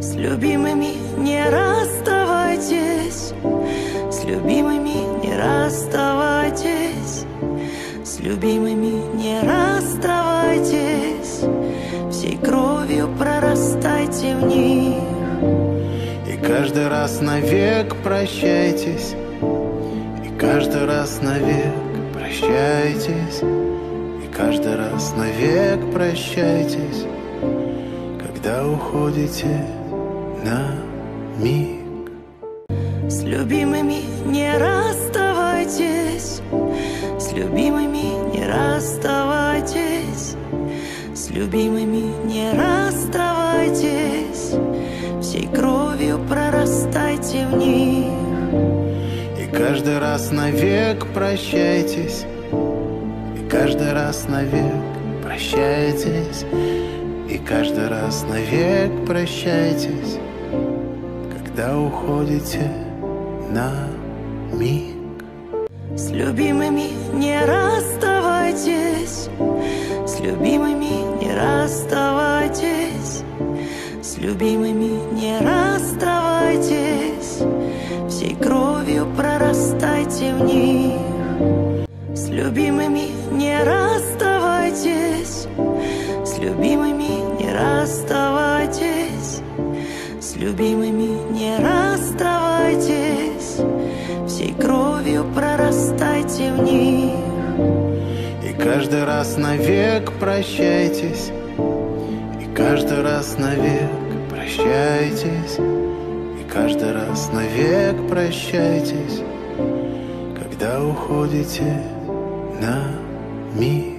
С любимыми не расставайтесь, с любимыми не расставайтесь, с любимыми не расставайтесь, всей кровью прорастайте в них. И каждый раз навек прощайтесь, и каждый раз навек прощайтесь, и каждый раз навек прощайтесь, когда уходите на миг. С любимыми не расставайтесь, с любимыми не расставайтесь, с любимыми не расставайтесь, всей кровью прорастайте в них. И каждый раз навек прощайтесь, и каждый раз навек прощайтесь, и каждый раз навек прощайтесь, когда уходите на миг. С любимыми не расставайтесь, с любимыми не расставайтесь, с любимыми не расставайтесь, всей кровью прорастайте в них. С любимыми не расставайтесь, любимыми не расставайтесь, всей кровью прорастайте в них. И каждый раз навек прощайтесь, и каждый раз навек прощайтесь, и каждый раз навек прощайтесь, когда уходите на миг.